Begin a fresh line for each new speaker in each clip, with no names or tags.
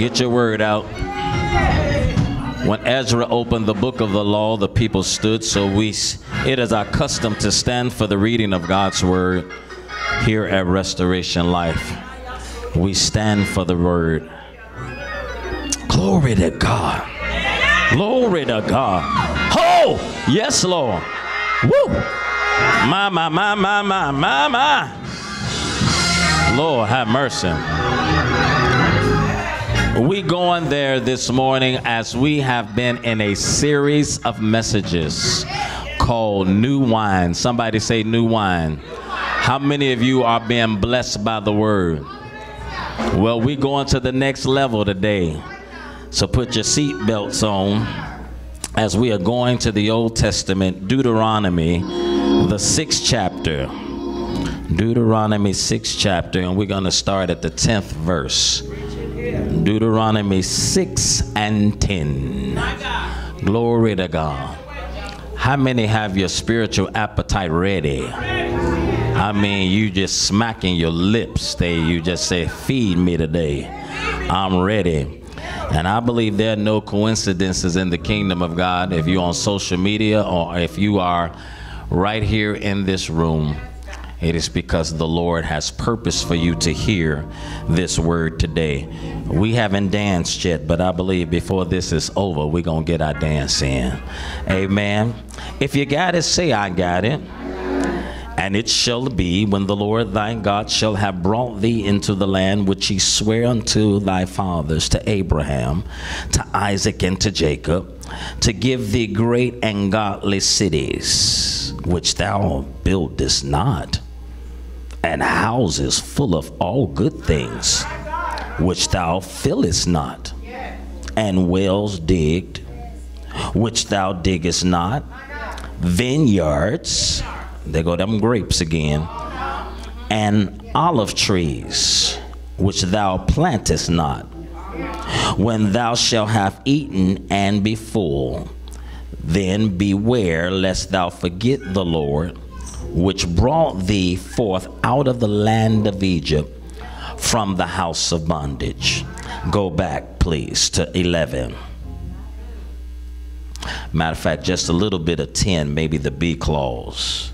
Get your word out. When Ezra opened the book of the law, the people stood. So we, it is our custom to stand for the reading of God's word here at Restoration Life. We stand for the word. Glory to God. Glory to God. Oh, yes, Lord. Woo. My, my, my, my, my, my, my. Lord, have mercy. We going there this morning as we have been in a series of messages called New Wine. Somebody say New Wine. How many of you are being blessed by the word? Well, we going to the next level today. So put your seat belts on as we are going to the Old Testament, Deuteronomy, the sixth chapter. Deuteronomy 6th chapter, and we're going to start at the 10th verse. Deuteronomy 6 and 10. Glory to God. How many have your spiritual appetite ready? I mean, you just smacking your lips. They, you just say, feed me today. I'm ready. And I believe there are no coincidences in the kingdom of God if you're on social media or if you are right here in this room. It is because the Lord has purpose for you to hear this word today. We haven't danced yet, but I believe before this is over, we're going to get our dance in. Amen. If you got it, say, I got it. And it shall be when the Lord thy God shall have brought thee into the land which he sware unto thy fathers, to Abraham, to Isaac, and to Jacob, to give thee great and godly cities, which thou buildest not, and houses full of all good things, which thou fillest not, and wells digged, which thou diggest not, vineyards there go them grapes again. And olive trees, which thou plantest not. When thou shalt have eaten and be full, then beware lest thou forget the Lord, which brought thee forth out of the land of Egypt from the house of bondage. Go back, please, to 11. Matter of fact, just a little bit of 10, maybe the B clause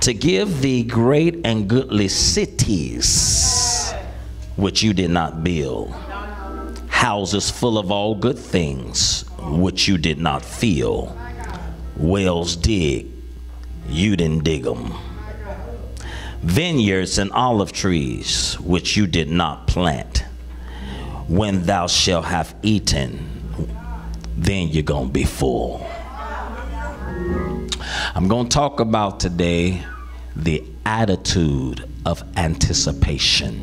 to give thee great and goodly cities which you did not build, houses full of all good things which you did not fill, wells dig, you didn't dig them, vineyards and olive trees which you did not plant. When thou shalt have eaten, then you're going to be full. I'm going to talk about today the attitude of anticipation.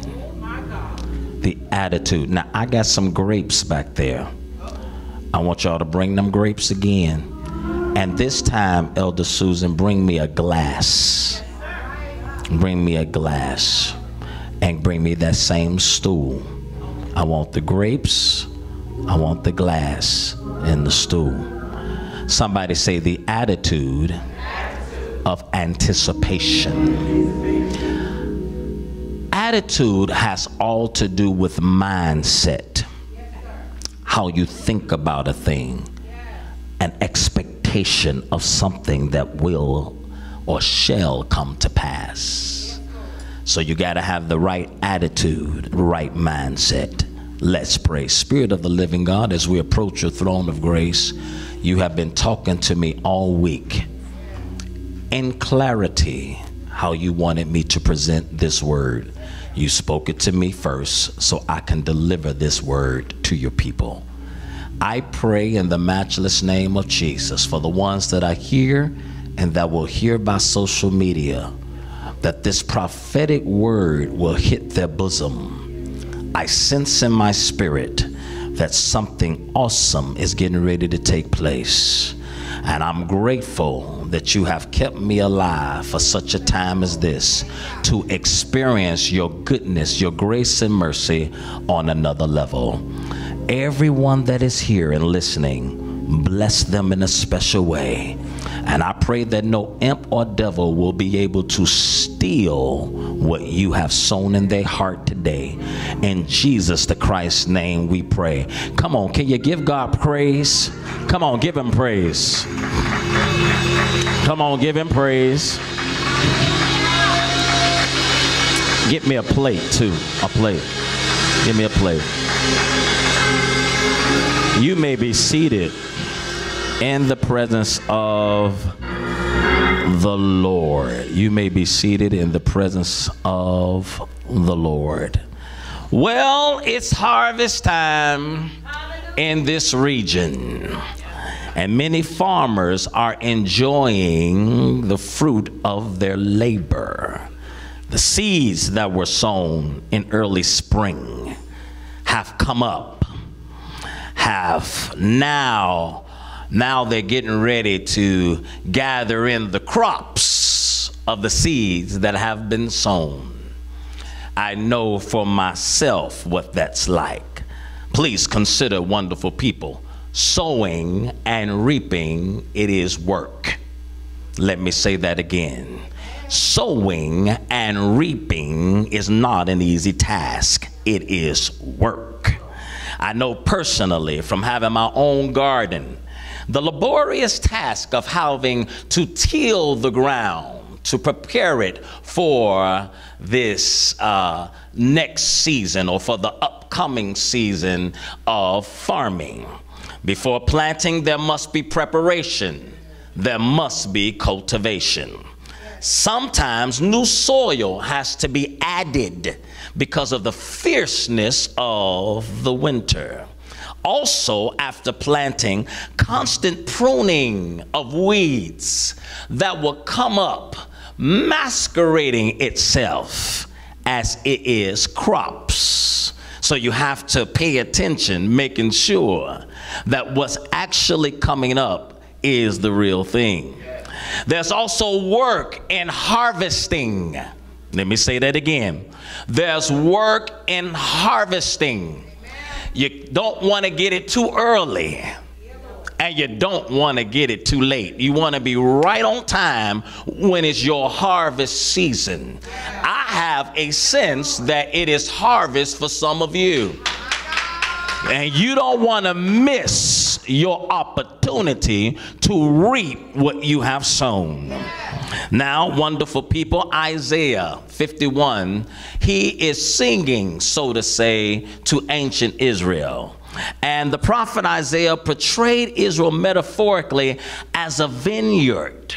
The attitude. Now, I got some grapes back there. I want y'all to bring them grapes again. And this time, Elder Susan, bring me a glass. Bring me a glass. And bring me that same stool. I want the grapes. I want the glass and the stool. Somebody say the attitude of anticipation. Attitude has all to do with mindset, how you think about a thing, an expectation of something that will or shall come to pass. So you got to have the right attitude, right mindset. Let's pray. Spirit of the living God, as we approach your throne of grace, you have been talking to me all week in clarity how you wanted me to present this word. You spoke it to me first so I can deliver this word to your people. I pray in the matchless name of Jesus for the ones that are here and that will hear by social media that this prophetic word will hit their bosom. I sense in my spirit that something awesome is getting ready to take place. And I'm grateful that you have kept me alive for such a time as this to experience your goodness, your grace, and mercy on another level. Everyone that is here and listening, bless them in a special way. And I pray that no imp or devil will be able to steal what you have sown in their heart today. In Jesus the Christ's name we pray. Come on, can you give God praise? Come on, give him praise. Come on, give him praise. Get me a plate too. A plate. Give me a plate. You may be seated in the presence of the Lord. You may be seated in the presence of the Lord. Well, it's harvest time in this region. And many farmers are enjoying the fruit of their labor. The seeds that were sown in early spring have come up, have now, now they're getting ready to gather in the crops of the seeds that have been sown. I know for myself what that's like. Please consider wonderful people. Sowing and reaping, it is work. Let me say that again Sowing and reaping is not an easy task, it is work. I know personally from having my own garden the laborious task of having to till the ground to prepare it for this uh, next season or for the upcoming season of farming. Before planting, there must be preparation, there must be cultivation. Sometimes new soil has to be added because of the fierceness of the winter. Also, after planting, constant pruning of weeds that will come up, masquerading itself as it is crops. So you have to pay attention, making sure that what's actually coming up is the real thing. There's also work in harvesting. Let me say that again. There's work in harvesting. You don't want to get it too early and you don't want to get it too late. You want to be right on time when it's your harvest season. I have a sense that it is harvest for some of you. And you don't want to miss your opportunity to reap what you have sown. Now, wonderful people, Isaiah 51, he is singing, so to say, to ancient Israel. And the prophet Isaiah portrayed Israel metaphorically as a vineyard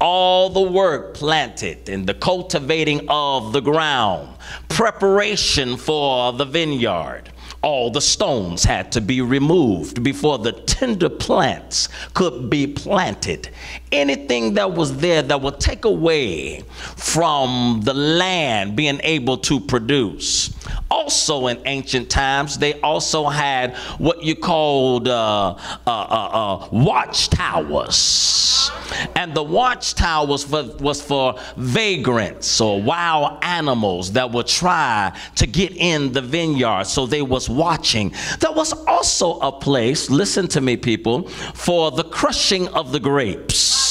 all the work planted and the cultivating of the ground, preparation for the vineyard all the stones had to be removed before the tender plants could be planted. Anything that was there that would take away from the land being able to produce. Also, in ancient times, they also had what you called uh, uh, uh, uh watchtowers. And the watchtower was was for vagrants or wild animals that would try to get in the vineyard. So they was watching. There was also a place, listen to me, people, for the crushing of the grapes.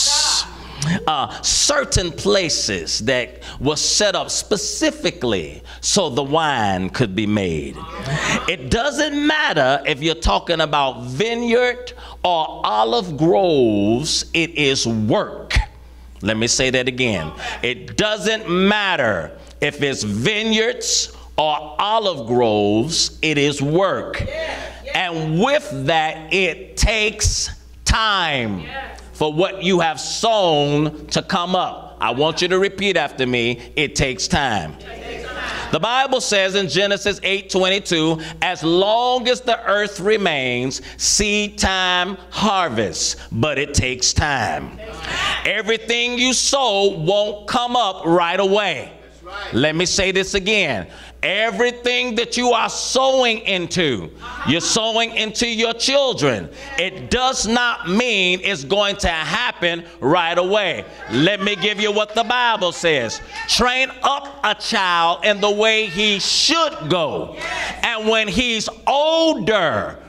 Uh, certain places that were set up specifically so the wine could be made. It doesn't matter if you're talking about vineyard or olive groves, it is work. Let me say that again. It doesn't matter if it's vineyards or olive groves, it is work. And with that, it takes time for what you have sown to come up. I want you to repeat after me it takes time. The Bible says in Genesis 8:22, as long as the earth remains, seed time, harvest, but it takes time. Everything you sow won't come up right away. Let me say this again. Everything that you are sowing into, you're sowing into your children. It does not mean it's going to happen right away. Let me give you what the Bible says train up a child in the way he should go. And when he's older,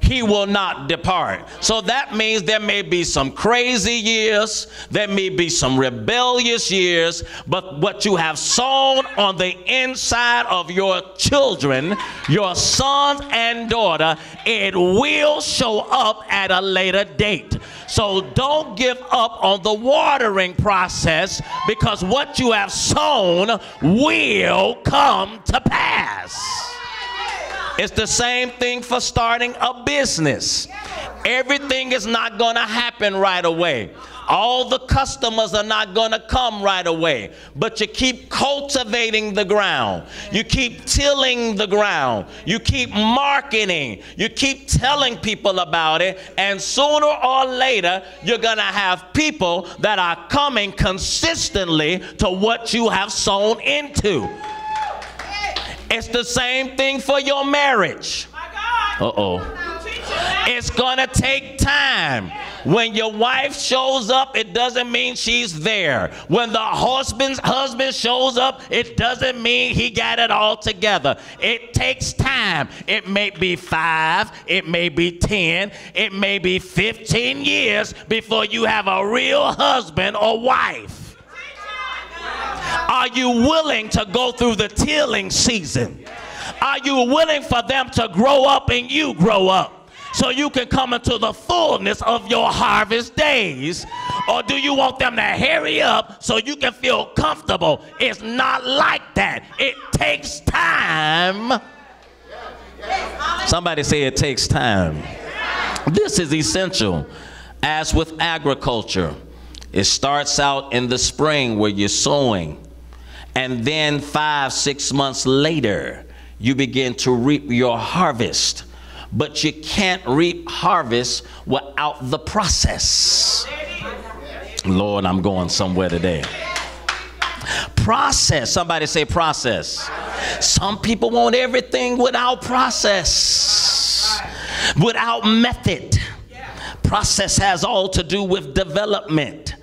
he will not depart. So that means there may be some crazy years, there may be some rebellious years, but what you have sown on the inside of your children, your sons and daughter, it will show up at a later date. So don't give up on the watering process because what you have sown will come to pass. It's the same thing for starting a business. Everything is not going to happen right away. All the customers are not going to come right away, but you keep cultivating the ground. You keep tilling the ground. You keep marketing. You keep telling people about it, and sooner or later, you're going to have people that are coming consistently to what you have sown into. It's the same thing for your marriage. Uh oh. It's gonna take time. When your wife shows up, it doesn't mean she's there. When the husband's husband shows up, it doesn't mean he got it all together. It takes time. It may be five, it may be 10, it may be 15 years before you have a real husband or wife. Are you willing to go through the tilling season? Are you willing for them to grow up and you grow up? So you can come into the fullness of your harvest days? Or do you want them to hurry up so you can feel comfortable? It's not like that. It takes time. Somebody say it takes time. This is essential. As with agriculture, it starts out in the spring where you're sowing and then five, six months later, you begin to reap your harvest. But you can't reap harvest without the process. Lord, I'm going somewhere today. Process. Somebody say process. Some people want everything without process, without method. Process has all to do with development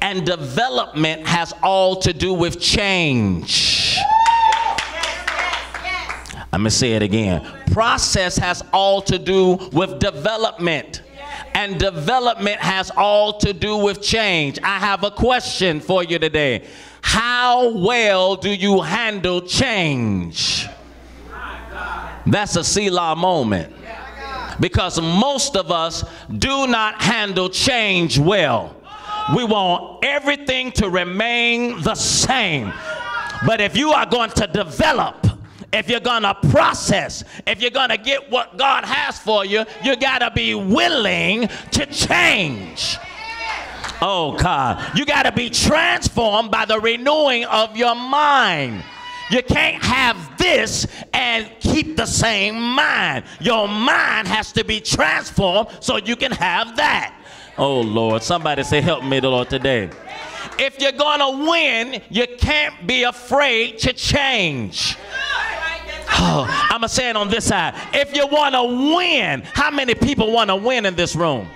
and development has all to do with change. I'm going to say it again. Process has all to do with development. And development has all to do with change. I have a question for you today. How well do you handle change? That's a Selah moment. Because most of us do not handle change well. We want everything to remain the same. But if you are going to develop, if you're going to process, if you're going to get what God has for you, you got to be willing to change. Oh, God. You got to be transformed by the renewing of your mind. You can't have this and keep the same mind. Your mind has to be transformed so you can have that. Oh, Lord. Somebody say, Help me, the Lord, today. If you're going to win, you can't be afraid to change. Oh, I'm going to say it on this side. If you want to win, how many people want to win in this room?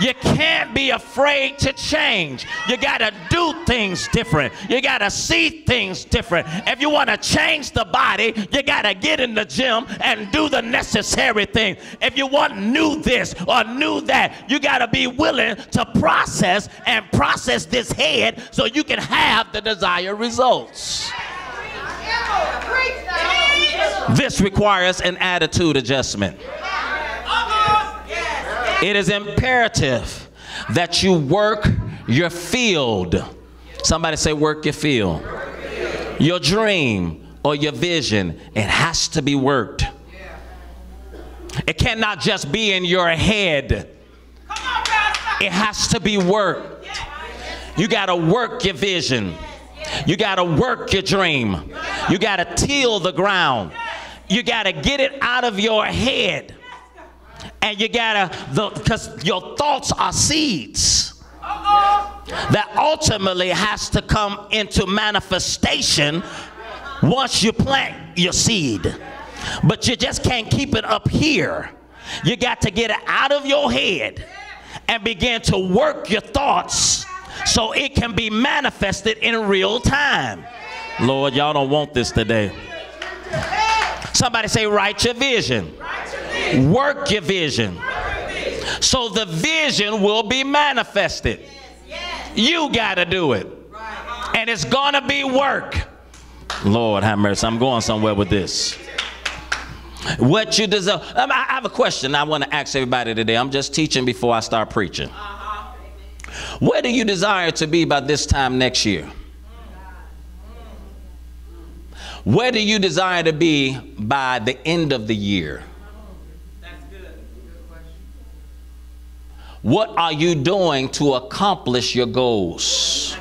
You can't be afraid to change. You got to do things different. You got to see things different. If you want to change the body, you got to get in the gym and do the necessary thing. If you want new this or new that, you got to be willing to process and process this head so you can have the desired results. This requires an attitude adjustment. It is imperative that you work your field. Somebody say, work your field. Your dream or your vision, it has to be worked. It cannot just be in your head, it has to be worked. You got to work your vision. You got to work your dream. You got to till the ground. You got to get it out of your head and you gotta because your thoughts are seeds that ultimately has to come into manifestation once you plant your seed. But you just can't keep it up here. You got to get it out of your head and begin to work your thoughts so it can be manifested in real time. Lord y'all don't want this today. Somebody say write your vision Work your vision. So the vision will be manifested. You got to do it. And it's going to be work. Lord have mercy. I'm going somewhere with this. What you deserve. Um, I have a question I want to ask everybody today. I'm just teaching before I start preaching. Where do you desire to be by this time next year? Where do you desire to be by the end of the year? What are you doing to accomplish your goals?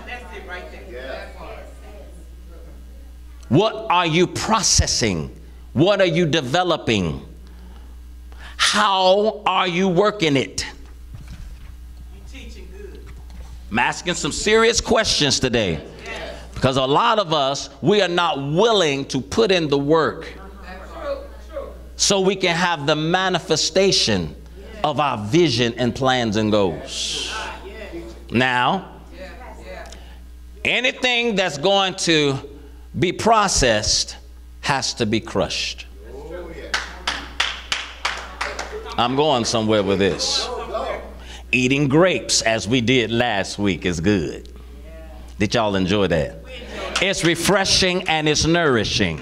What are you processing? What are you developing? How are you working it? I'm asking some serious questions today. Because a lot of us, we are not willing to put in the work so we can have the manifestation of our vision and plans and goals. Now, anything that's going to be processed has to be crushed. I'm going somewhere with this. Eating grapes, as we did last week, is good. Did y'all enjoy that? It's refreshing and it's nourishing.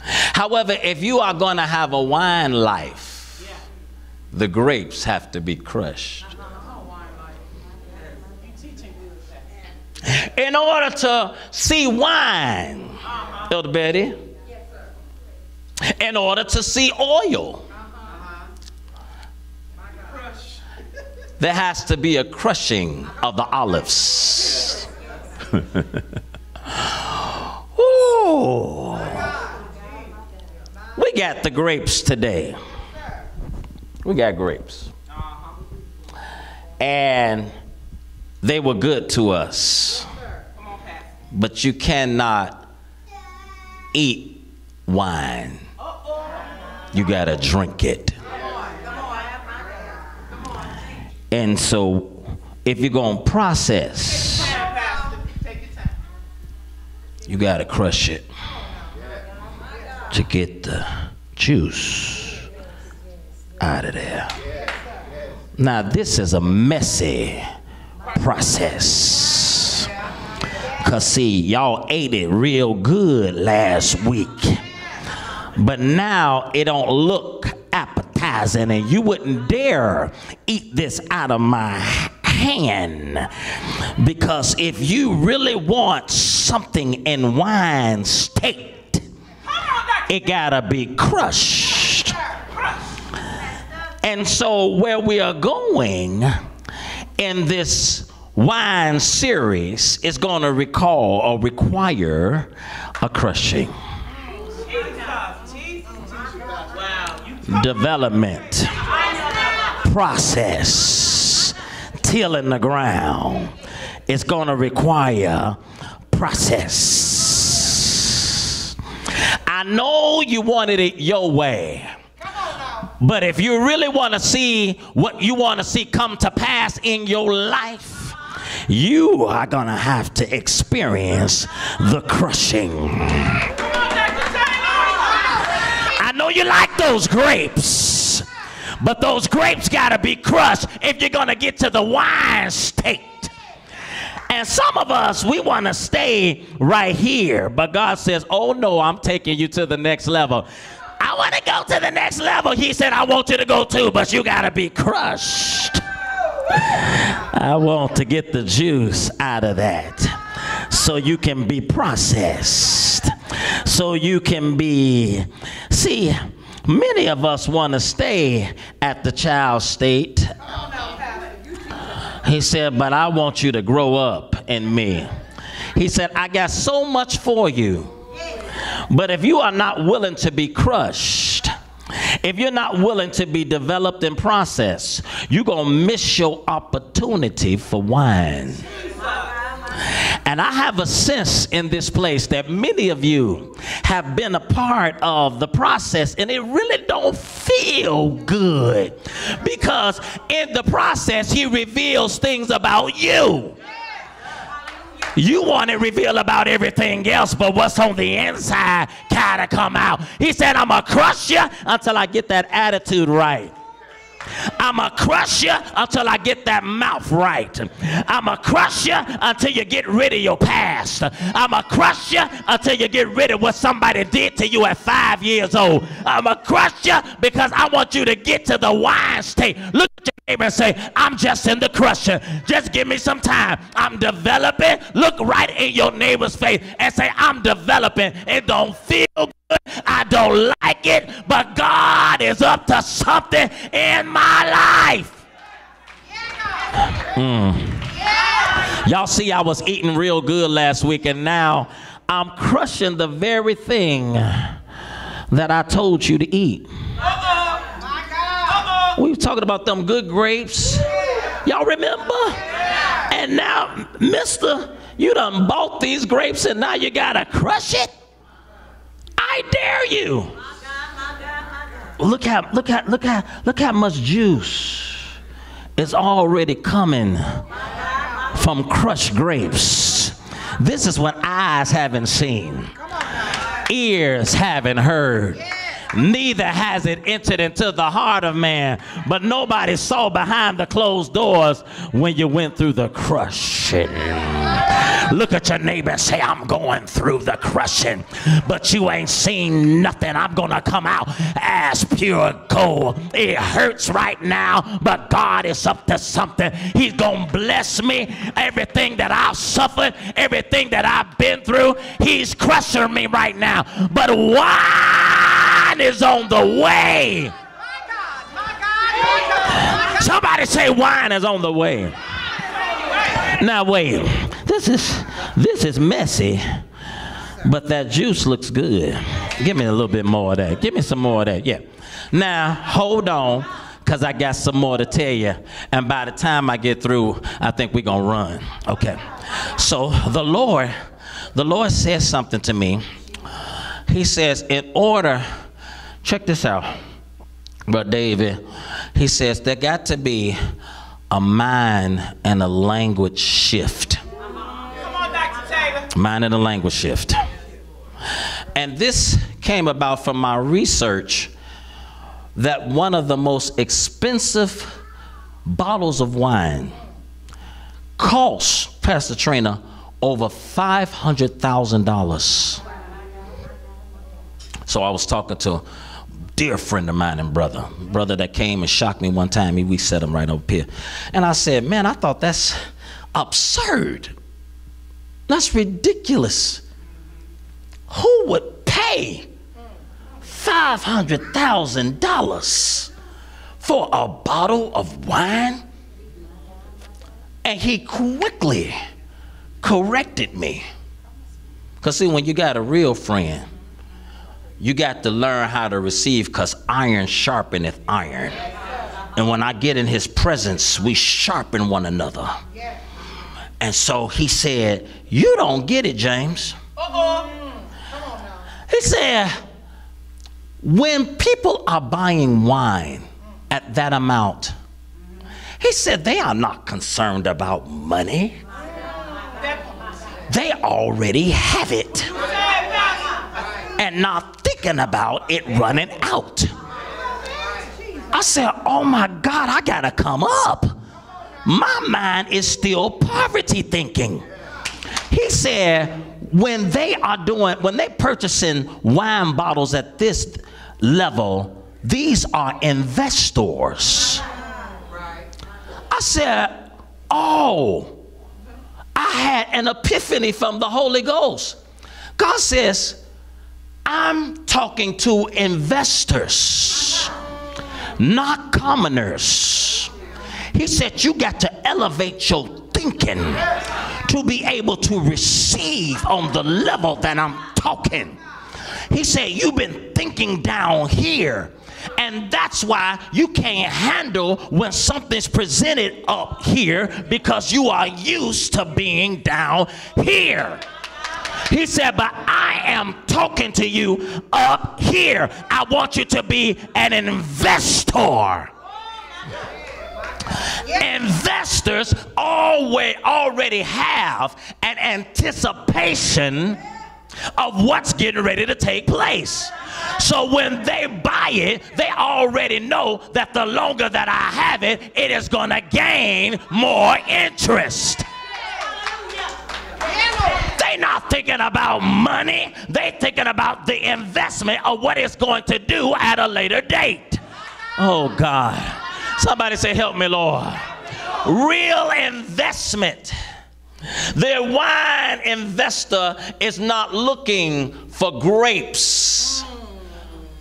However, if you are going to have a wine life, the grapes have to be crushed. In order to see wine, Elder Betty, in order to see oil, there has to be a crushing of the olives. Ooh. We got the grapes today. We got grapes. And they were good to us. But you cannot eat wine. You got to drink it. And so, if you're going to process, you got to crush it to get the juice out of there. Now, this is a messy process. Because, see, y'all ate it real good last week. But now it don't look appetizing, and you wouldn't dare eat this out of my hand. Because if you really want something in wine state, it gotta be crushed. And so, where we are going in this wine series is going to recall or require a crushing. Development, process, tilling the ground. It's going to require process. I know you wanted it your way. But if you really want to see what you want to see come to pass in your life, you are going to have to experience the crushing. I know you like those grapes, but those grapes got to be crushed if you're going to get to the wine state. And some of us, we want to stay right here, but God says, Oh no, I'm taking you to the next level. I want to go to the next level. He said, I want you to go too, but you got to be crushed. I want to get the juice out of that so you can be processed, so you can be. See, many of us want to stay at the child state. He said, But I want you to grow up in me. He said, I got so much for you. But if you are not willing to be crushed, if you're not willing to be developed and processed, you're going to miss your opportunity for wine. And I have a sense in this place that many of you have been a part of the process and it really don't feel good because in the process he reveals things about you. You want to reveal about everything else, but what's on the inside gotta come out. He said, I'm gonna crush you until I get that attitude right. I'ma crush you until I get that mouth right. I'ma crush you until you get rid of your past. I'ma crush you until you get rid of what somebody did to you at five years old. I'ma crush you because I want you to get to the wine state. Look at neighbor say, I'm just in the crusher. Just give me some time. I'm developing. Look right in your neighbor's face and say, I'm developing. It don't feel good. I don't like it, but God is up to something in my life. Mm. Y'all see, I was eating real good last week, and now I'm crushing the very thing that I told you to eat. We were talking about them good grapes. Y'all remember? And now, mister, you done bought these grapes and now you gotta crush it? I dare you. Look at look at look at look how much juice is already coming from crushed grapes. This is what eyes haven't seen, ears haven't heard neither has it entered into the heart of man. But nobody saw behind the closed doors when you went through the crushing. Look at your neighbor say, I'm going through the crushing, but you ain't seen nothing. I'm going to come out as pure gold. It hurts right now, but God is up to something. He's going to bless me. Everything that I've suffered, everything that I've been through, He's crushing me right now. But why? Wine is on the way. Somebody say wine is on the way. Now wait, this is this is messy, but that juice looks good. Give me a little bit more of that. Give me some more of that. Yeah. Now hold on, cause I got some more to tell you. And by the time I get through, I think we're gonna run. Okay. So the Lord, the Lord says something to me. He says, in order Check this out, But David. He says there got to be a mind and a language shift. Come on Taylor. Mind and a language shift. And this came about from my research that one of the most expensive bottles of wine costs Pastor Trina over $500,000. So I was talking to dear friend of mine and brother, brother that came and shocked me one time. He, we set him right up here. And I said, man, I thought that's absurd. That's ridiculous. Who would pay $500,000 for a bottle of wine? And he quickly corrected me. Because, see, when you got a real friend, you got to learn how to receive because iron sharpeneth iron. And when I get in his presence, we sharpen one another. And so he said, You don't get it, James. He said, When people are buying wine at that amount, he said, They are not concerned about money, they already have it. And not thinking about it running out. I said, Oh my God, I gotta come up. My mind is still poverty thinking. He said, when they are doing, when they purchasing wine bottles at this level, these are investors. I said, Oh, I had an epiphany from the Holy Ghost. God says, I'm talking to investors, not commoners. He said, You got to elevate your thinking to be able to receive on the level that I'm talking. He said, You've been thinking down here. And that's why you can't handle when something's presented up here because you are used to being down here. He said, But I am talking to you up here. I want you to be an investor. Investors always already have an anticipation of what's getting ready to take place. So when they buy it, they already know that the longer that I have it, it is going to gain more interest. They not thinking about money. they're thinking about the investment of what it's going to do at a later date. Oh God. Somebody say, help me, Lord. Real investment. The wine investor is not looking for grapes.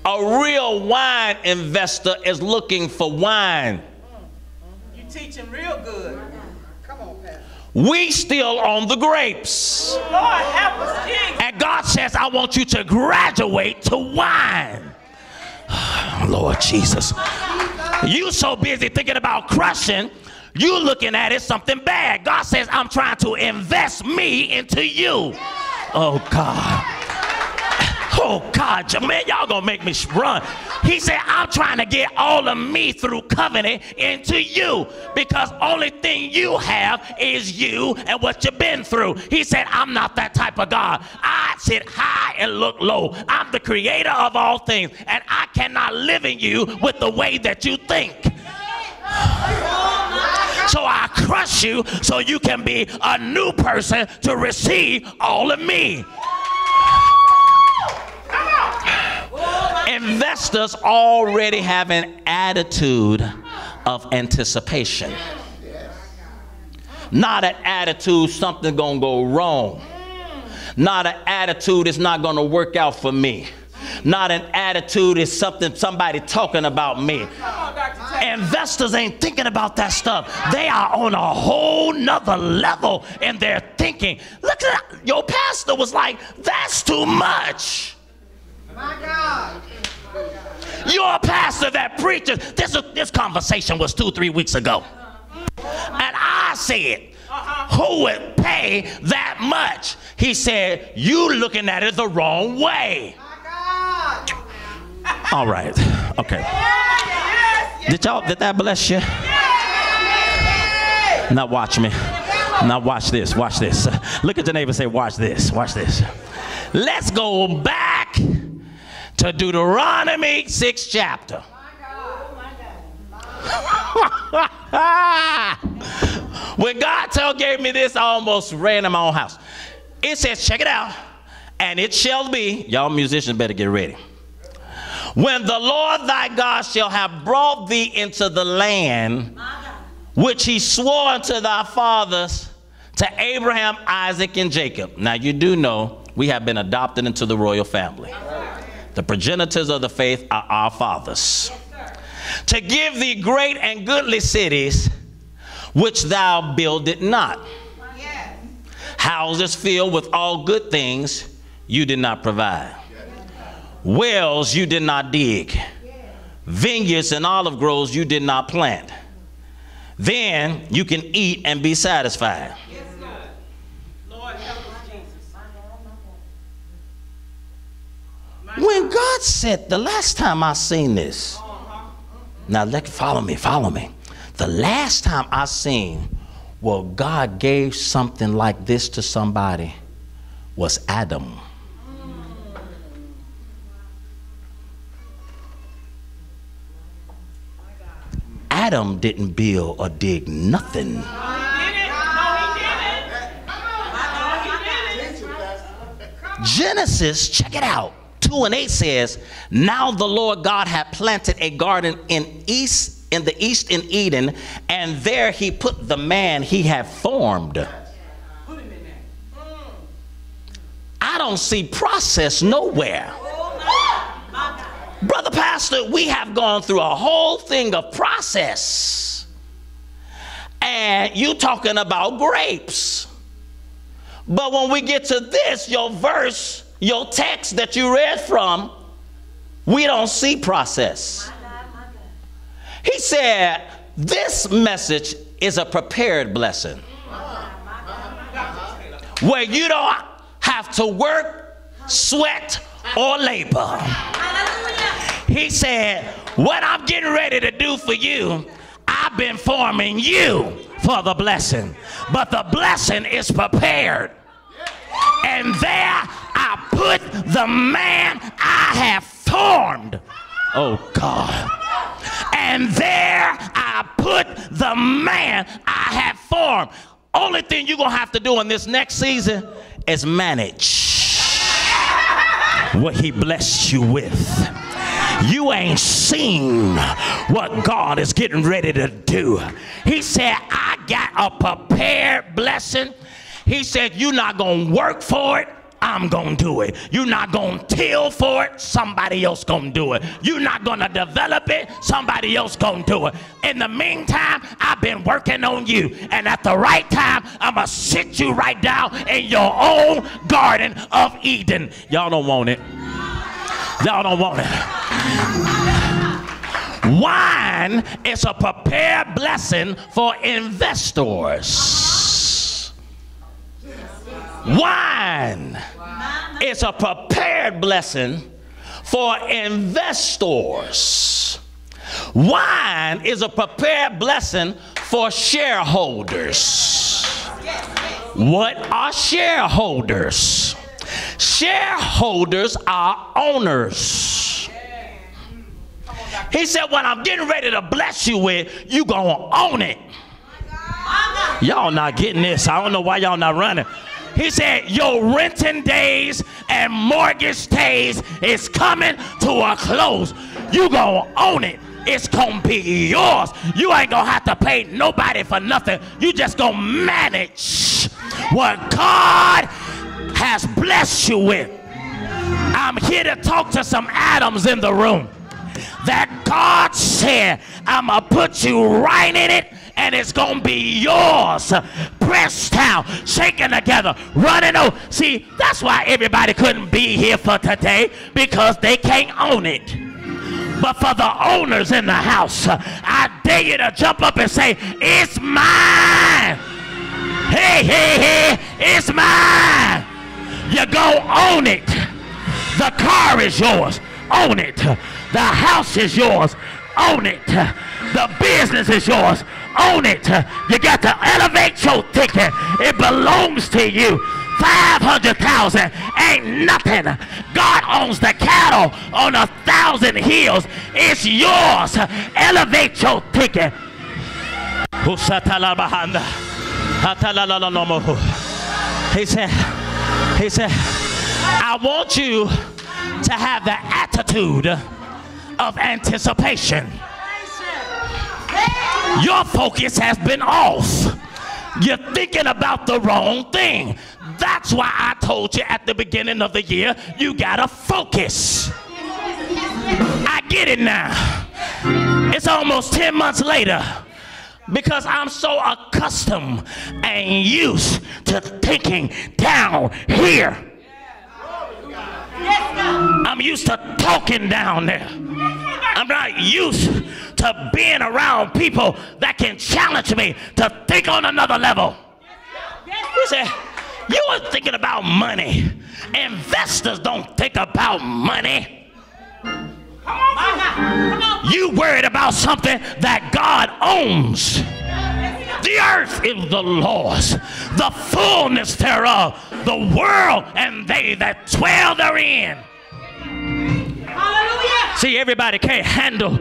A real wine investor is looking for wine.
You teaching real good.
We still on the grapes.
Lord, help us,
And God says, I want you to graduate to wine. Lord Jesus. You so busy thinking about crushing, you looking at it something bad. God says, I'm trying to invest me into you. Oh God. Oh God, man, y'all gonna make me run. He said, I'm trying to get all of me through covenant into you because only thing you have is you and what you've been through. He said, I'm not that type of God. I sit high and look low. I'm the creator of all things, and I cannot live in you with the way that you think. So I crush you so you can be a new person to receive all of me. Investors already have an attitude of anticipation. Not an attitude something gonna go wrong. Not an attitude it's not gonna work out for me. Not an attitude is something somebody talking about me. Investors ain't thinking about that stuff. They are on a whole nother level in their thinking. Look at that. Your pastor was like, that's too much. You're a pastor that preaches. This, this conversation was two, three weeks ago. And I said, who would pay that much? He said, you looking at it the wrong way. All right. Okay. Did y'all, did that bless you? Now watch me. Now watch this. Watch this. Look at your neighbor say, watch this. Watch this. Let's go back to Deuteronomy 6 chapter. when God told gave me this, I almost ran in my own house. It says, check it out. And it shall be, y'all musicians better get ready. When the Lord thy God shall have brought thee into the land which he swore unto thy fathers, to Abraham, Isaac, and Jacob. Now you do know we have been adopted into the royal family. The progenitors of the faith are our fathers. To give thee great and goodly cities, which thou builded not.
Yes.
Houses filled with all good things you did not provide. Wells you did not dig. Vineyards and olive groves you did not plant. Then you can eat and be satisfied.
Yes, God. Lord, help us, Jesus.
When God said, the last time I seen this, now let follow me, follow me. The last time I seen well God gave something like this to somebody was Adam. Adam didn't build or dig nothing.
He did it. No. No.
Genesis, check it out. 2 and 8 says, Now the Lord God had planted a garden in east in the east in Eden, and there he put the man he had formed. I don't see process nowhere. Brother Pastor, we have gone through a whole thing of process. And you talking about grapes. But when we get to this, your verse, your text that you read from, we don't see process. He said, This message is a prepared blessing where you don't have to work, sweat, or labor. He said, What I'm getting ready to do for you, I've been forming you for the blessing, but the blessing is prepared. And there put the man I have formed. Oh God. And there I put the man I have formed. Only thing you're gonna have to do in this next season is manage what he blessed you with. You ain't seen what God is getting ready to do. He said, I got a prepared blessing. He said, You're not gonna work for it. I'm gonna do it. You're not gonna till for it, somebody else gonna do it. You're not gonna develop it, somebody else gonna do it. In the meantime, I've been working on you, and at the right time, I'm gonna sit you right down in your own garden of Eden. Y'all don't want it. Y'all don't want it. Wine is a prepared blessing for investors. Wine is a prepared blessing for investors. Wine is a prepared blessing for shareholders. What are shareholders? Shareholders are owners. He said, What I'm getting ready to bless you with, you gonna own it. Y'all not getting this. I don't know why y'all not running. He said, Your renting days and mortgage days is coming to a close. You gonna own it. It's gonna be yours. You ain't gonna have to pay nobody for nothing. You just gonna manage what God has blessed you with. I'm here to talk to some Adams in the room. That God said, I'm gonna put you right in it and it's gonna be yours. Pressed down, shaken together, running over. See, that's why everybody couldn't be here for today because they can't own it. But for the owners in the house, I dare you to jump up and say, It's mine. Hey, hey, hey, it's mine. You go own it. The car is yours. Own it. The house is yours. Own it. The business is yours. Own it. You got to elevate your ticket. It belongs to you. 500,000 ain't nothing. God owns the cattle on a thousand hills. It's yours. Elevate your ticket. He said, he said, I want you to have the attitude of anticipation. Your focus has been off. You're thinking about the wrong thing. That's why I told you at the beginning of the year, you gotta focus. I get it now. It's almost 10 months later because I'm so accustomed and used to thinking down here. I'm used to talking down there. I'm not used to being around people that can challenge me to think on another level. You say, you were thinking about money. Investors don't think about money. You worried about something that God owns. The earth is the Lord's, the fullness thereof, the world and they that dwell therein.
Hallelujah.
See, everybody can't handle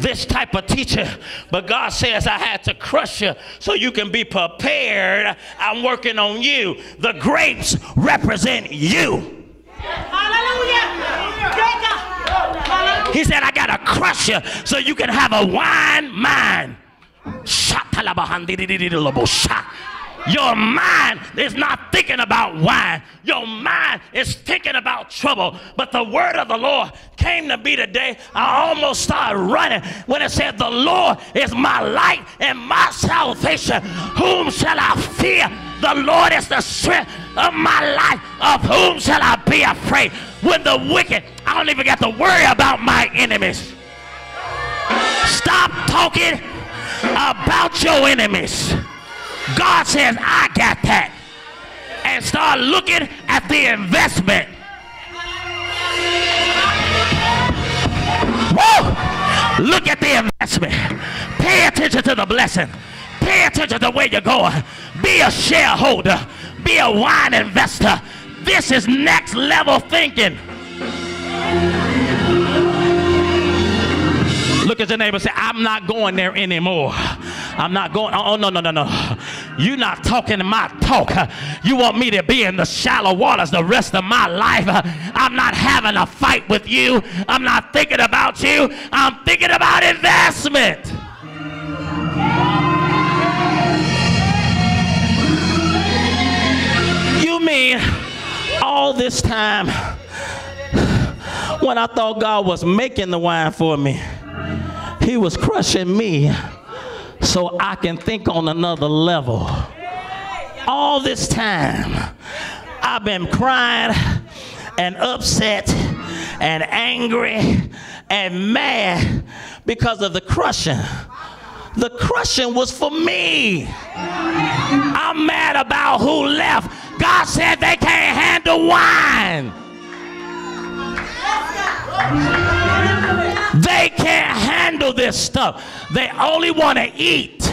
this type of teaching, but God says I had to crush you so you can be prepared. I'm working on you. The grapes represent you.
Hallelujah. Hallelujah.
He said, I got to crush you so you can have a wine mind. Your mind is not thinking about wine. Your mind is thinking about trouble. But the word of the Lord came to me today. I almost started running when it said, The Lord is my light and my salvation. Whom shall I fear? The Lord is the strength of my life. Of whom shall I be afraid? When the wicked, I don't even got to worry about my enemies. Stop talking about your enemies. God says, I got that. And start looking at the investment. Woo! Look at the investment. Pay attention to the blessing. Pay attention to where you're going. Be a shareholder. Be a wine investor. This is next level thinking. Look at your neighbor say, I'm not going there anymore. I'm not going. Oh, oh, no, no, no, no. You're not talking my talk. You want me to be in the shallow waters the rest of my life. I'm not having a fight with you. I'm not thinking about you. I'm thinking about investment. You mean all this time when I thought God was making the wine for me? He was crushing me so I can think on another level. All this time, I've been crying and upset and angry and mad because of the crushing. The crushing was for me. I'm mad about who left. God said they can't handle wine. They can't handle this stuff. They only want to eat.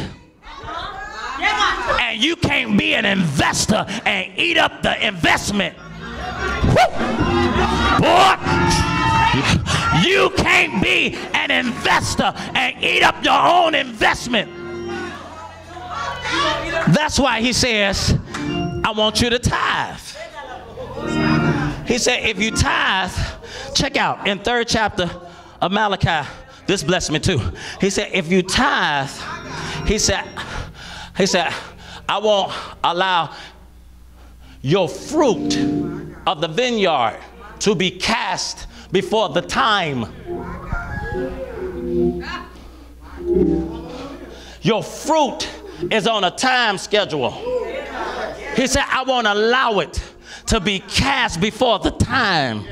And you can't be an investor and eat up the investment. Boy, you can't be an investor and eat up your own investment. That's why he says, I want you to tithe. He said, if you tithe, check out in third chapter of Malachi, this blessed me too. He said, if you tithe, he said, he said, I won't allow your fruit of the vineyard to be cast before the time. Your fruit is on a time schedule. He said, I won't allow it to be cast before the time.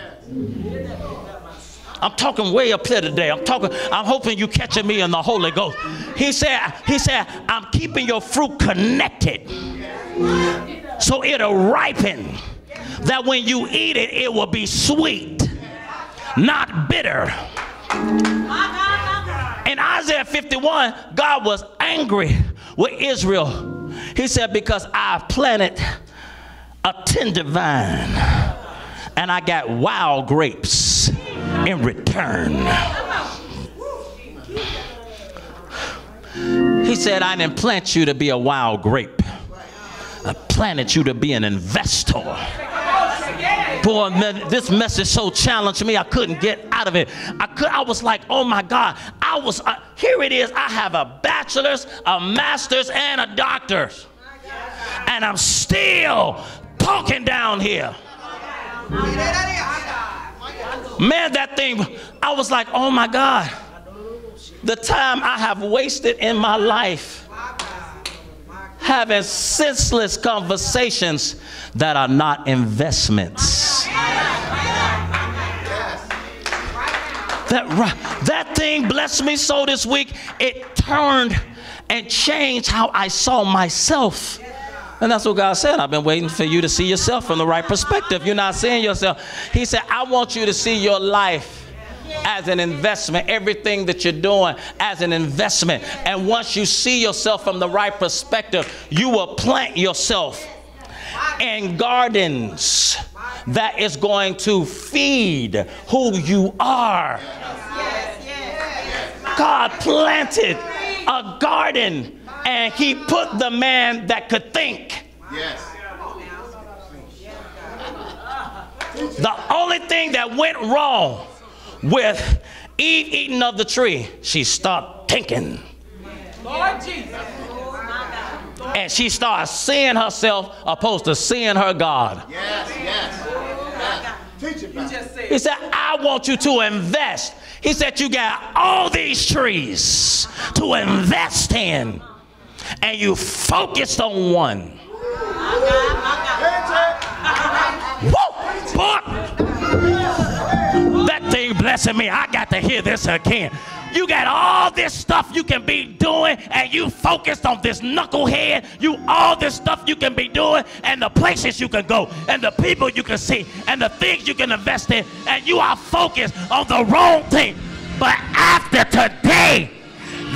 I'm talking way up here today. I'm talking, I'm hoping you catching me in the Holy Ghost. He said, he said, I'm keeping your fruit connected. So it'll ripen. That when you eat it, it will be sweet, not bitter. In Isaiah 51, God was angry with Israel. He said, Because I planted a tender vine and I got wild grapes in return. He said, I didn't plant you to be a wild grape. I planted you to be an investor. Boy, man, this message so challenged me. I couldn't get out of it. I could. I was like, oh my God. I was. Uh, here it is. I have a bachelor's, a master's, and a doctor's, and I'm still talking down here. Man, that thing, I was like, oh my God. The time I have wasted in my life having senseless conversations that are not investments. That, that thing blessed me so this week, it turned and changed how I saw myself. And that's what God said. I've been waiting for you to see yourself from the right perspective. You're not seeing yourself. He said, I want you to see your life as an investment, everything that you're doing as an investment. And once you see yourself from the right perspective, you will plant yourself in gardens that is going to feed who you are. God planted a garden and he put the man that could think. Yes. The only thing that went wrong with Eve eating of the tree, she stopped thinking. Lord Jesus. And she started seeing herself opposed to seeing her God. Yes, yes. He said, I want you to invest. He said, You got all these trees to invest in and you focused on one. That thing blessing me. I got to hear this again. You got all this stuff you can be doing, and you focused on this knucklehead. You all this stuff you can be doing, and the places you can go, and the people you can see, and the things you can invest in, and you are focused on the wrong thing. But after today,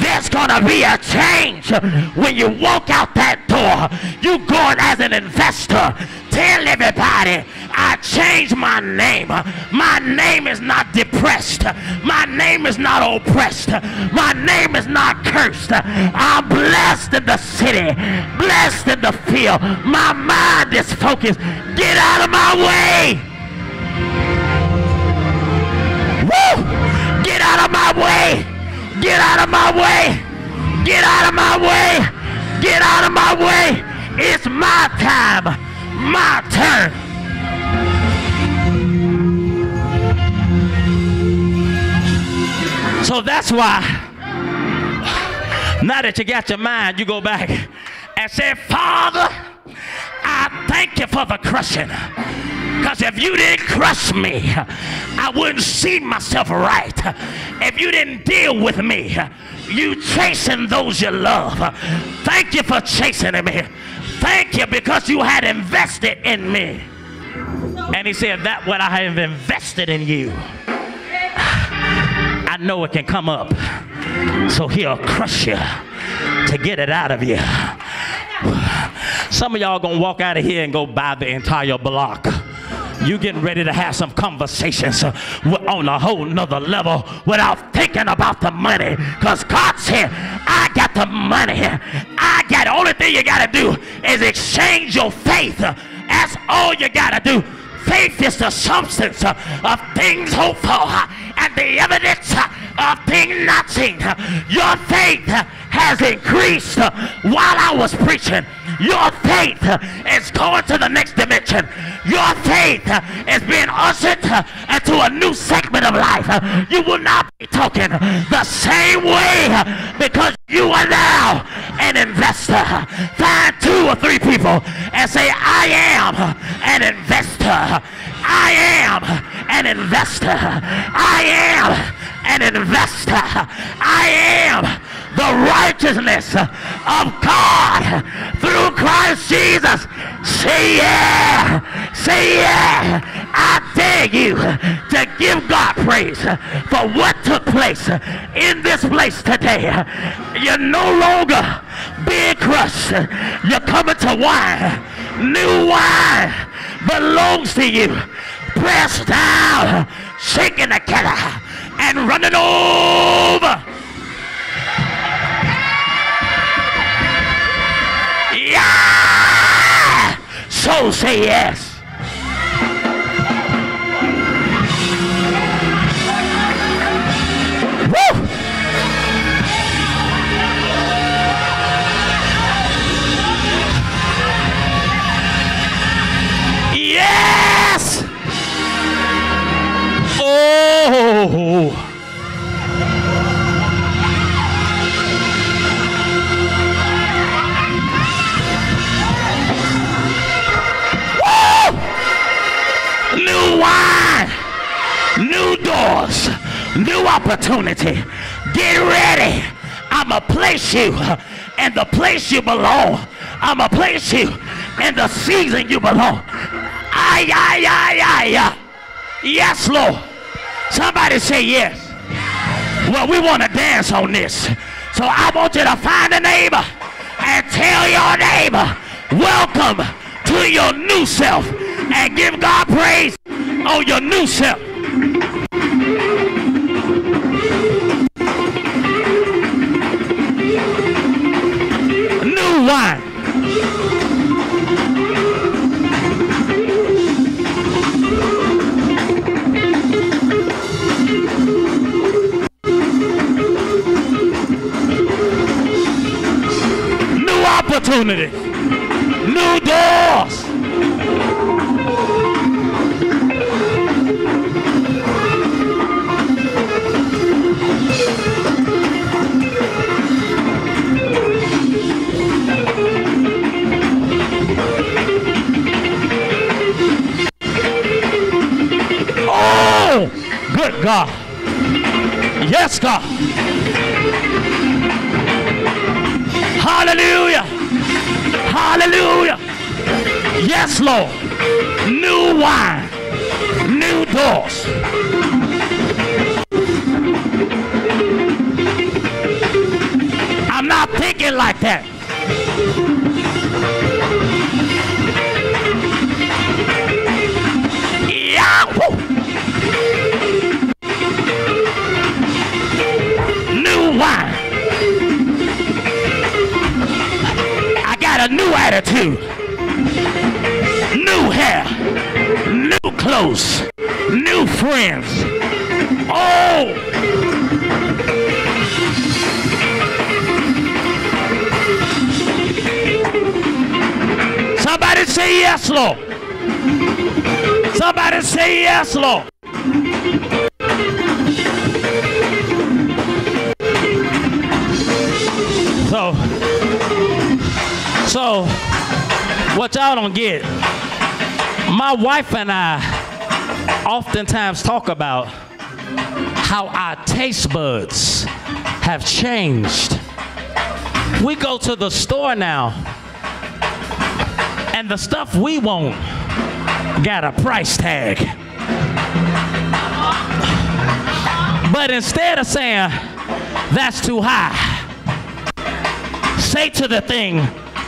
there's gonna be a change when you walk out that door. You going as an investor. Tell everybody, I changed my name. My name is not depressed. My name is not oppressed. My name is not cursed. I'm blessed in the city, blessed in the field. My mind is focused. Get out of my way. Woo! Get out of my way. Get out of my way. Get out of my way. Get out of my way. It's my time. My turn. So that's why, now that you got your mind, you go back and say, Father, I thank you for the crushing. Because if you didn't crush me, I wouldn't see myself right. If you didn't deal with me, you chasing those you love. Thank you for chasing me. Thank you because you had invested in me. And he said, That what I have invested in you. I know it can come up. So he'll crush you to get it out of you. Some of y'all gonna walk out of here and go buy the entire block. You getting ready to have some conversations on a whole nother level without thinking about the money. Because God said, I got the money. I got the only thing you gotta do is exchange your faith. That's all you gotta do. Faith is the substance of things hoped for and the evidence of things not seen. Your faith has increased uh, while I was preaching. Your faith uh, is going to the next dimension. Your faith uh, is being ushered into a new segment of life. You will not be talking the same way because you are now an investor. Find two or three people and say, I am an investor. I am an investor. I am an investor. I am the righteousness of God through Christ Jesus. Say yeah. Say yeah. I dare you to give God praise for what took place in this place today. You're no longer being crushed. You're coming to wine. New wine belongs to you. Pressed down, shaken together, and running over. Yeah! So say yes. Oh! New wine, new doors, new opportunity. Get ready. I'ma place you in the place you belong. I'ma place you in the season you belong. Ay, ay, ay, ay. Yes, Lord. Somebody say yes. Well, we want to dance on this. So I want you to find a neighbor and tell your neighbor, welcome to your new self. And give God praise on your new self. So, what y'all don't get, my wife and I oftentimes talk about how our taste buds have changed. We go to the store now, and the stuff we want got a price tag. But instead of saying, that's too high, say to the thing,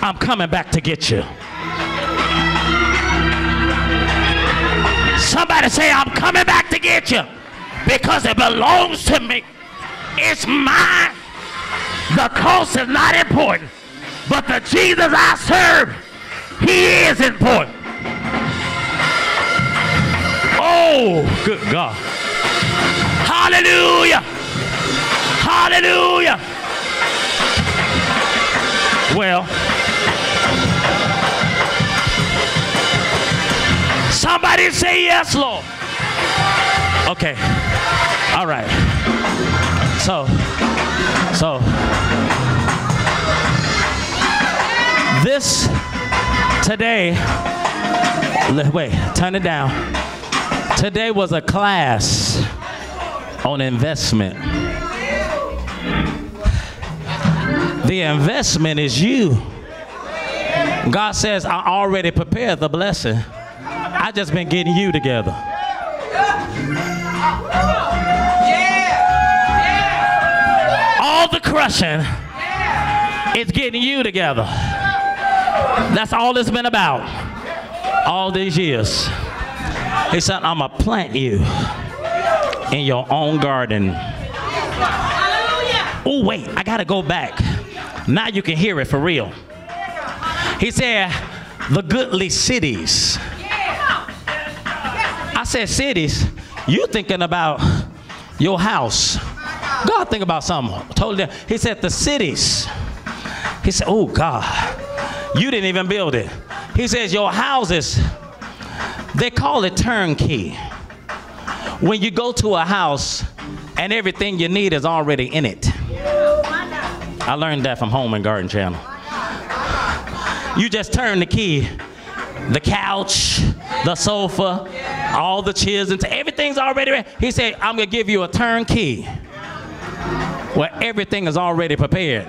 I'm coming back to get you. Somebody say, I'm coming back to get you because it belongs to me. It's mine. The cost is not important, but the Jesus I serve, he is important. Oh, good God. Hallelujah. Hallelujah. Well, somebody say yes, Lord. Okay. All right. So, so, this today, wait, turn it down. Today was a class on investment. The investment is you. God says, I already prepared the blessing. I just been getting you together. All the crushing is getting you together. That's all it's been about. All these years. He said, I'm going to plant you in your own garden. Oh, wait, I got to go back. Now you can hear it for real. He said, the goodly cities. I said, cities, you thinking about your house. God think about something totally different. He said, the cities. He said, oh, God, you didn't even build it. He says, your houses, they call it turnkey. When you go to a house and everything you need is already in it. I learned that from Home and Garden Channel. You just turn the key, the couch, the sofa, all the chairs, and everything's already ready. He said, I'm gonna give you a turnkey where everything is already prepared.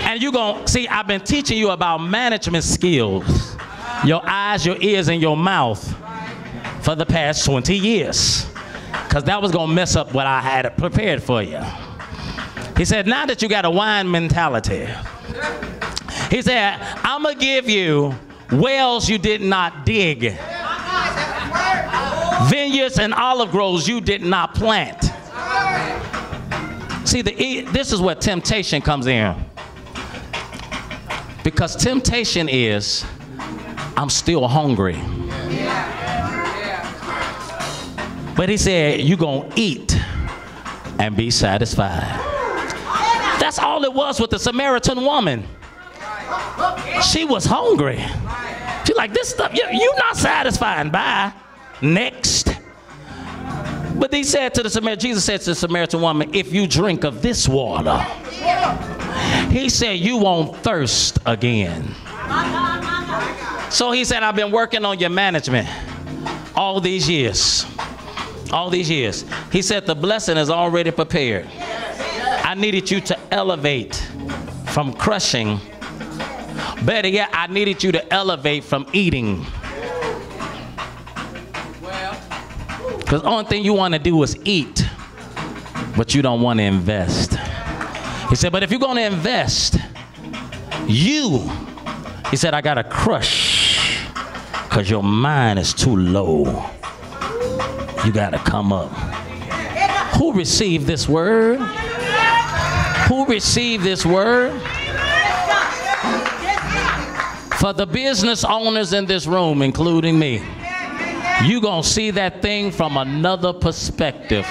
And you gonna see, I've been teaching you about management skills, your eyes, your ears, and your mouth for the past 20 years. Because that was gonna mess up what I had prepared for you. He said, now that you got a wine mentality, he said, I'm gonna give you wells you did not dig, vineyards and olive groves you did not plant. See, the, this is where temptation comes in. Because temptation is, I'm still hungry. But he said, You're going to eat and be satisfied. That's all it was with the Samaritan woman. She was hungry. She like, This stuff, you, you're not satisfying. Bye. Next. But he said to the Samaritan, Jesus said to the Samaritan woman, If you drink of this water, he said, You won't thirst again. So he said, I've been working on your management all these years. All these years. He said, The blessing is already prepared. I needed you to elevate from crushing. Better yet, I needed you to elevate from eating. Because the only thing you want to do is eat, but you don't want to invest. He said, but if you're going to invest, you, he said, I got to crush because your mind is too low. You got to come up. Who received this word? Who received this word? For the business owners in this room, including me, you're gonna see that thing from another perspective.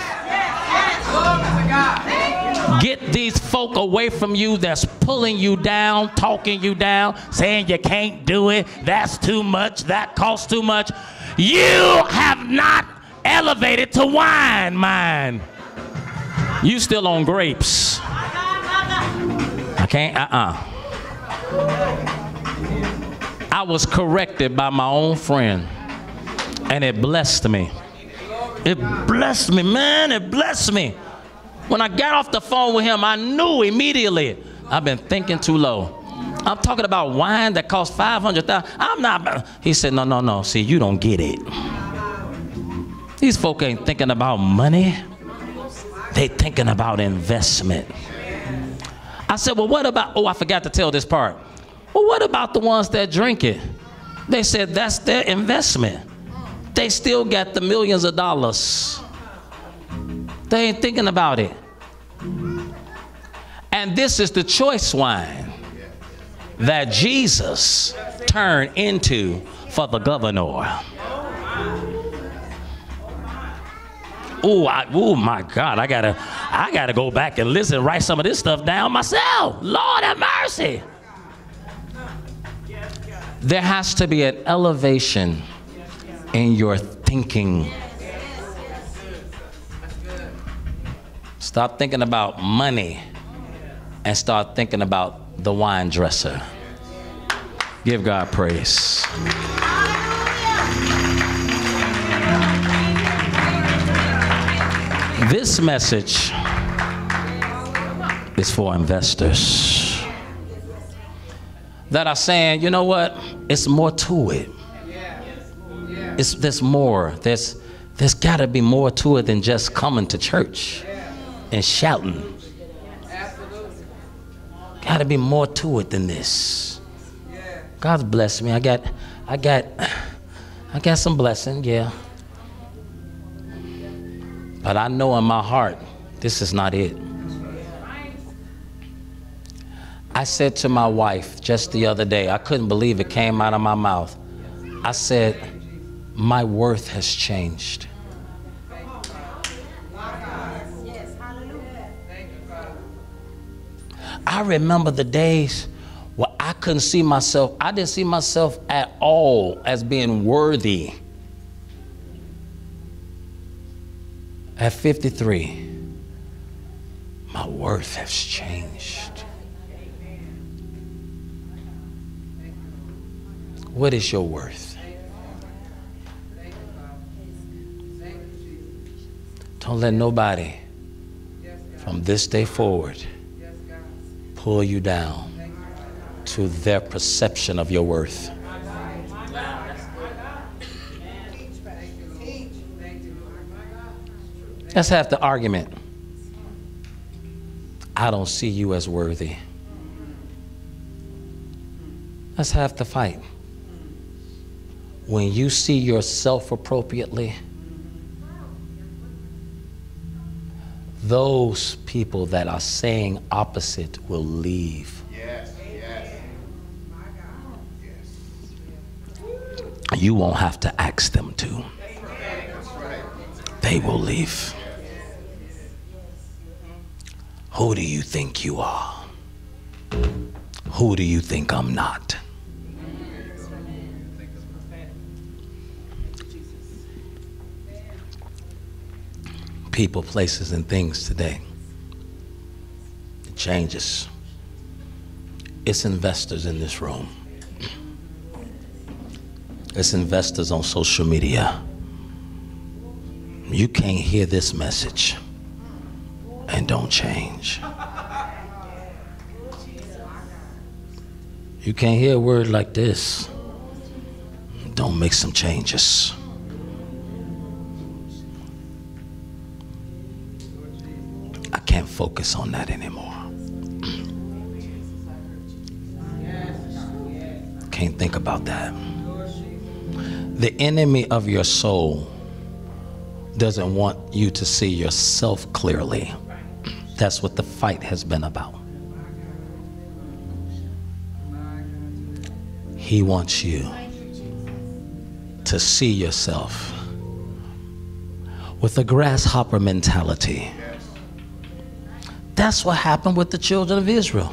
Get these folk away from you that's pulling you down, talking you down, saying you can't do it, that's too much, that costs too much. You have not elevated to wine, mine. You still on grapes. I can't, uh-uh. I was corrected by my own friend, and it blessed me. It blessed me, man. It blessed me. When I got off the phone with him, I knew immediately I've been thinking too low. I'm talking about wine that costs 500,000. I'm not. He said, no, no, no. See, you don't get it. These folk ain't thinking about money. They thinking about investment. I said, well, what about, oh, I forgot to tell this part. Well, what about the ones that drink it? They said that's their investment. They still got the millions of dollars. They ain't thinking about it. And this is the choice wine that Jesus turned into for the governor. Oh, my God! I gotta, I gotta go back and listen, write some of this stuff down myself. Lord have mercy. There has to be an elevation in your thinking. Stop thinking about money and start thinking about the wine dresser. Give God praise. This message is for investors that are saying, you know what? It's more to it. It's, there's more. There's, there's got to be more to it than just coming to church and shouting. Got to be more to it than this. God's blessed me. I got, I got, I got some blessing, yeah. But I know in my heart, this is not it. I said to my wife just the other day, I couldn't believe it came out of my mouth. I said, My worth has changed. I remember the days where I couldn't see myself, I didn't see myself at all as being worthy. At 53, my worth has changed. What is your worth? Don't let nobody from this day forward pull you down to their perception of your worth. That's half the argument. I don't see you as worthy. That's half the fight. When you see yourself appropriately, those people that are saying opposite will leave.
Yes, yes.
You won't have to ask them to. They will leave. Who do you think you are? Who do you think I'm not? People, places, and things today. It changes. It's investors in this room. It's investors on social media. You can't hear this message and don't change. You can't hear a word like this. Don't make some changes. focus on that anymore. Can't think about that. The enemy of your soul doesn't want you to see yourself clearly. That's what the fight has been about. He wants you to see yourself with a grasshopper mentality. That's what happened with the children of Israel.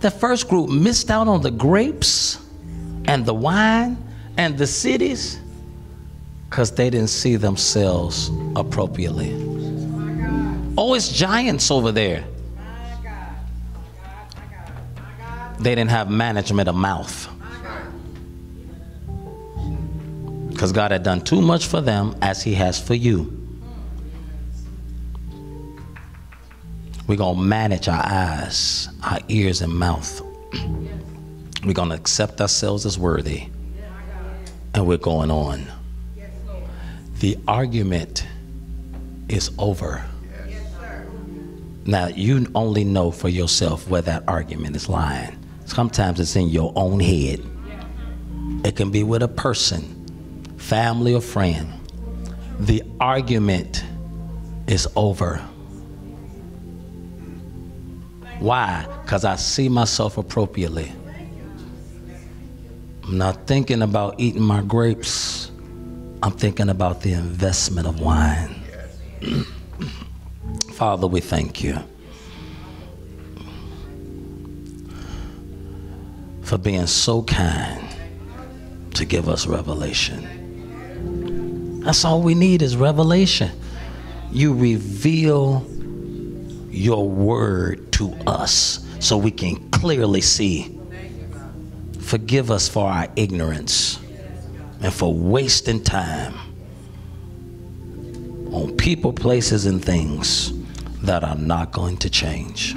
The first group missed out on the grapes and the wine and the cities because they didn't see themselves appropriately. Oh, it's giants over there. They didn't have management of mouth. Because God had done too much for them as He has for you. We're going to manage our eyes, our ears, and mouth. We're going to accept ourselves as worthy. And we're going on. The argument is over. Now, you only know for yourself where that argument is lying. Sometimes it's in your own head. It can be with a person, family, or friend. The argument is over. Why? Because I see myself appropriately. I'm not thinking about eating my grapes. I'm thinking about the investment of wine. Father, we thank you for being so kind to give us revelation. That's all we need is revelation. You reveal your word to us so we can clearly see. Forgive us for our ignorance and for wasting time on people, places, and things that are not going to change.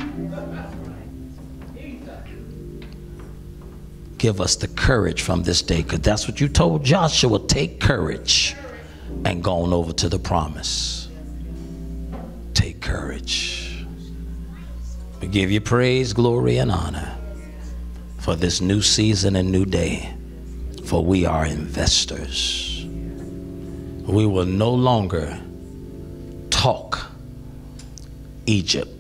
Give us the courage from this day, because that's what you told Joshua take courage and go on over to the promise. Take courage. We give you praise, glory, and honor for this new season and new day, for we are investors. We will no longer talk Egypt.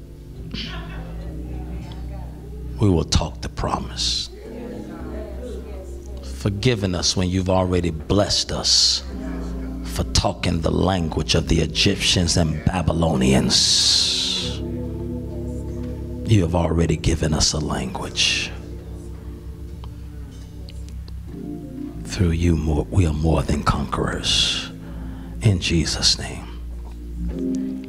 We will talk the promise. Forgiving us when you've already blessed us for talking the language of the Egyptians and Babylonians. You have already given us a language. Through you, more, we are more than conquerors. In Jesus' name.